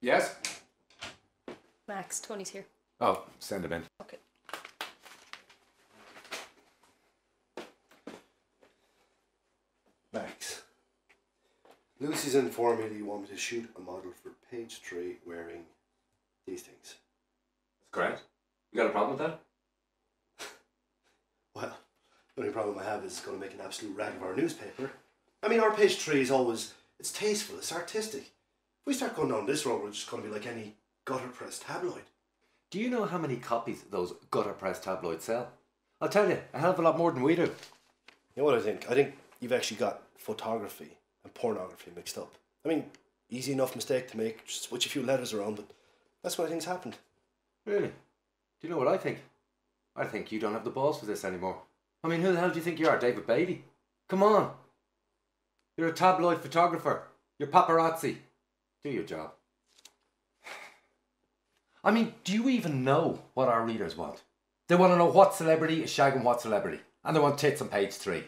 Yes? Max, Tony's here. Oh, send him in. Okay. Max. Lucy's informed me that you want me to shoot a model for page three wearing these things. That's correct. You got a problem with that? Well, the only problem I have is it's going to make an absolute rag of our newspaper. I mean, our page three is always, it's tasteful, it's artistic. We start going down this road, we're just going to be like any gutter press tabloid. Do you know how many copies those gutter press tabloids sell? I'll tell you, a hell of a lot more than we do. You know what I think? I think you've actually got photography and pornography mixed up. I mean, easy enough mistake to make, just switch a few letters around, but that's what I think's happened. Really? Do you know what I think? I think you don't have the balls for this anymore. I mean, who the hell do you think you are, David Bailey? Come on. You're a tabloid photographer. You're paparazzi. Do your job. I mean, do you even know what our readers want? They want to know what celebrity is shagging what celebrity. And they want tits on page three.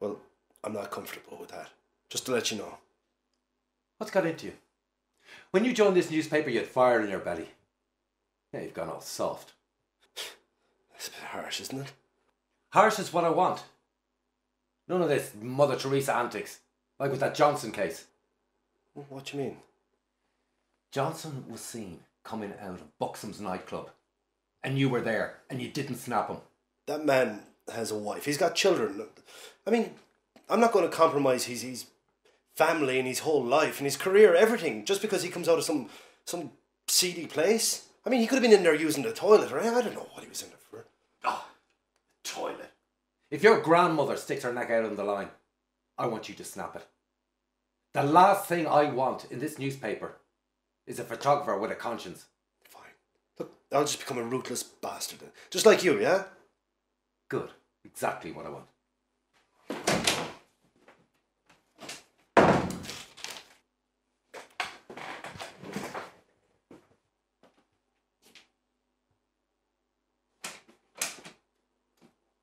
Well, I'm not comfortable with that. Just to let you know. What's got into you? When you joined this newspaper, you had fire in your belly. Yeah, you've gone all soft. That's a bit harsh, isn't it? Harsh is what I want. None of this Mother Teresa antics, like with that Johnson case. What do you mean? Johnson was seen coming out of Buxom's nightclub, and you were there, and you didn't snap him. That man has a wife. He's got children. I mean, I'm not going to compromise his, his family and his whole life and his career, everything, just because he comes out of some some seedy place. I mean, he could have been in there using the toilet, right? I don't know what he was in there for. Ah, Oh, toilet. If your grandmother sticks her neck out on the line, I want you to snap it. The last thing I want in this newspaper is a photographer with a conscience. Fine. Look, I'll just become a ruthless bastard. then. Just like you, yeah? Good. Exactly what I want.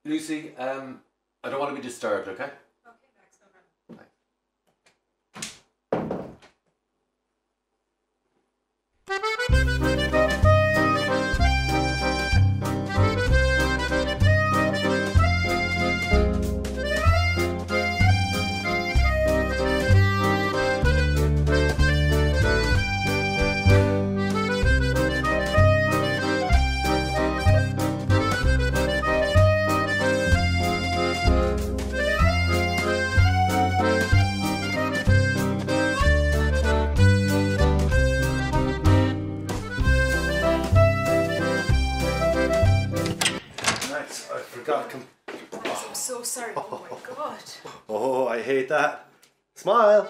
Lucy, um, I don't want to be disturbed, okay? Forgot. Com- Max, I'm so sorry. Oh my god. oh, I hate that. Smile.